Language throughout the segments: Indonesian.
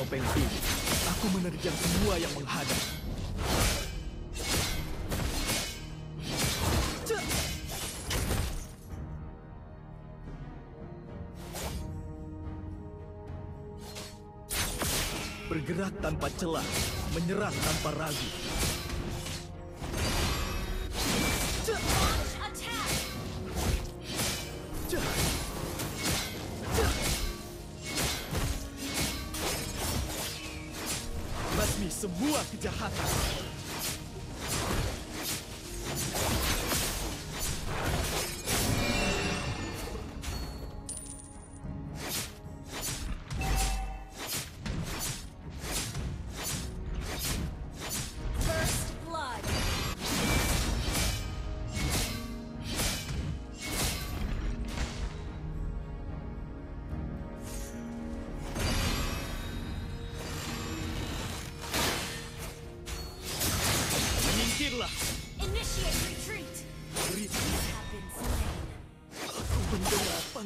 topeng ini, aku menerjang semua yang menghadap. Bergerak tanpa celah, menyerang tanpa ragu. Kejahatan.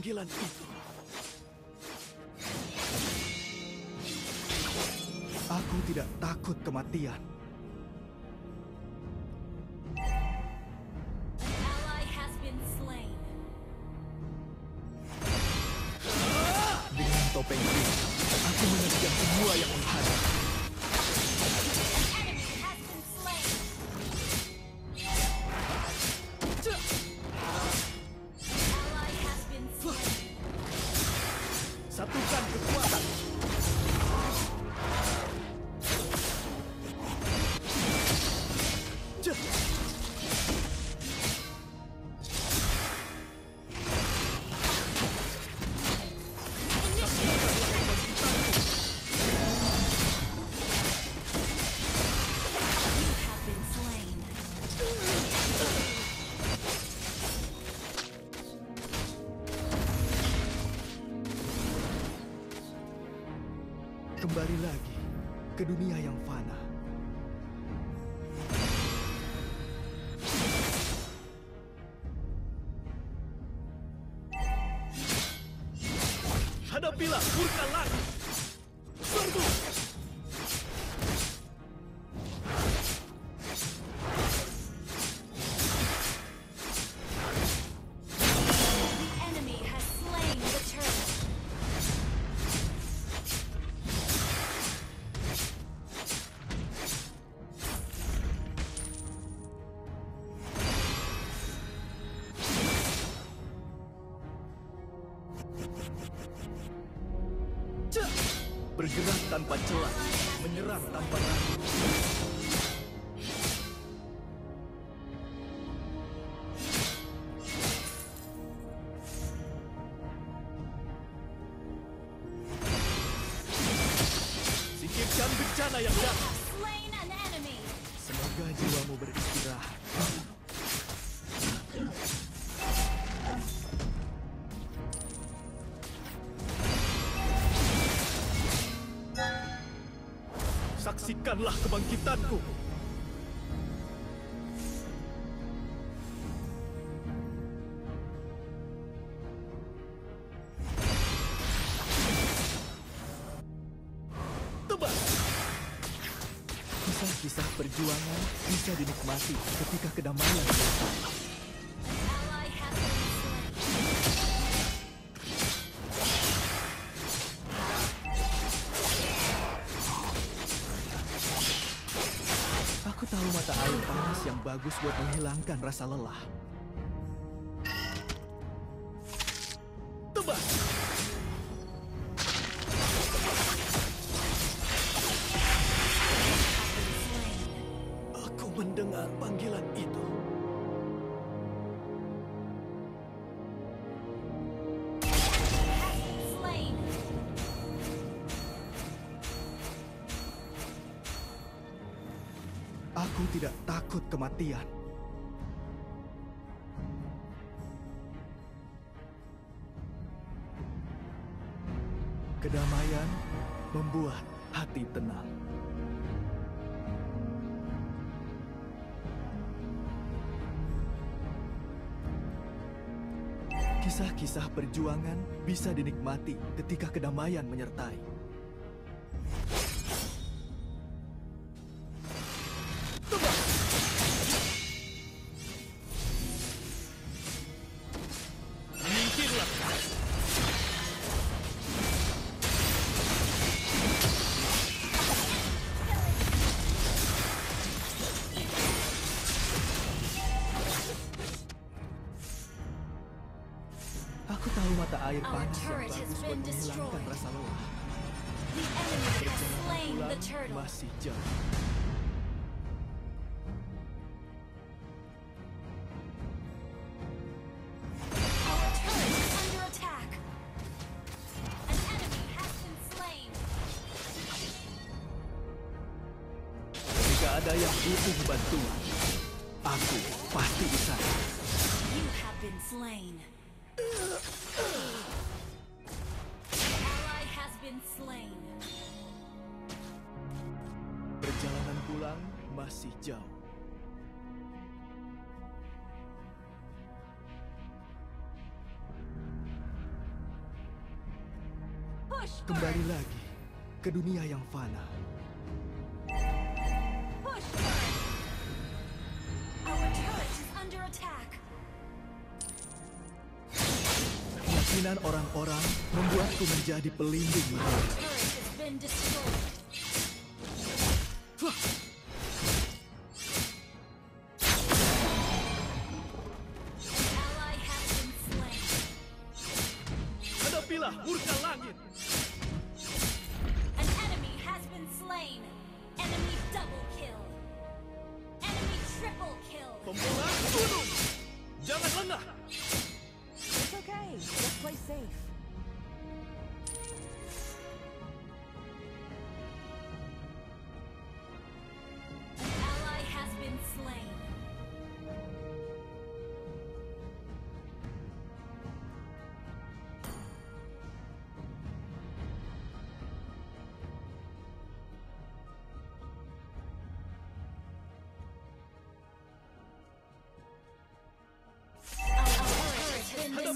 Panggilan itu. Aku tidak takut kematian. Dengan topeng ini, ke dunia yang fana. Hadapilah murka langit. Tanpa celah, menyerang tanpa ragu. Singkirkan bencana yang datang. Saksikanlah kebangkitanku. Tebas! Kisah-kisah perjuangan bisa dinikmati ketika kedamaian. Menghilangkan rasa lelah. Slain. Aku mendengar panggilan itu. Aku tidak takut kematian. Membuat hati tenang. Kisah-kisah perjuangan bisa dinikmati ketika kedamaian menyertai. turret has been destroyed. The enemy has slain the turtle. ada yang butuh bantuan, aku pasti bisa. You have been slain. Perjalanan pulang masih jauh. Kembali lagi ke dunia yang fana. Our turret is under attack. Keyakinan orang-orang membuatku menjadi pelindung mereka. Hadapilah murka langit! Stay safe.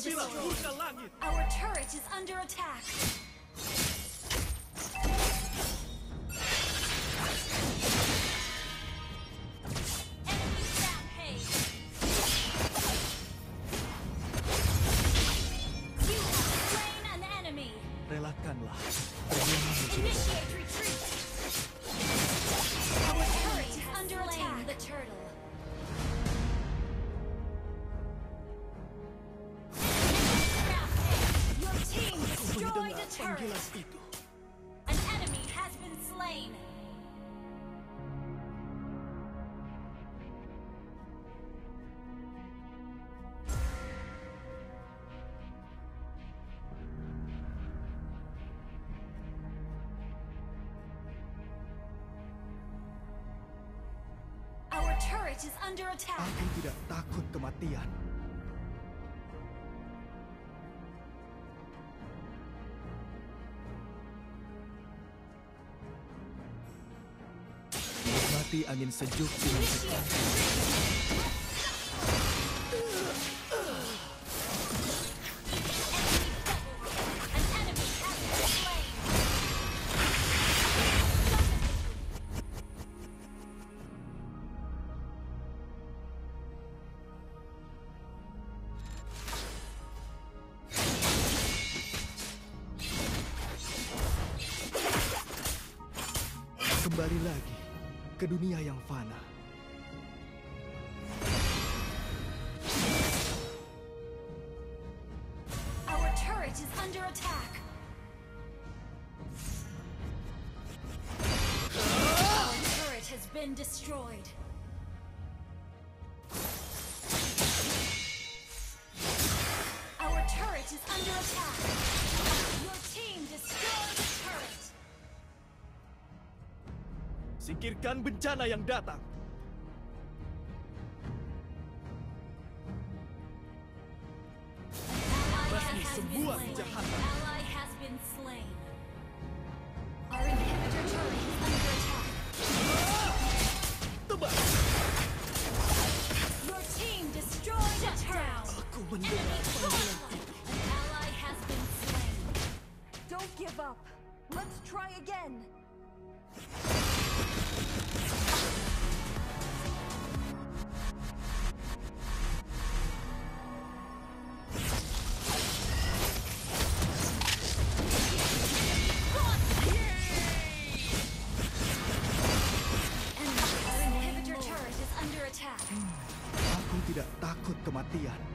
destroyed. Our turret is under attack. Fabulous itu. An enemy has been slain. Our turret is under attack. Aku tidak takut kematian. seperti angin sejuk dengan cepat. kembali lagi ke dunia yang fana. Singkirkan bencana yang datang. kematian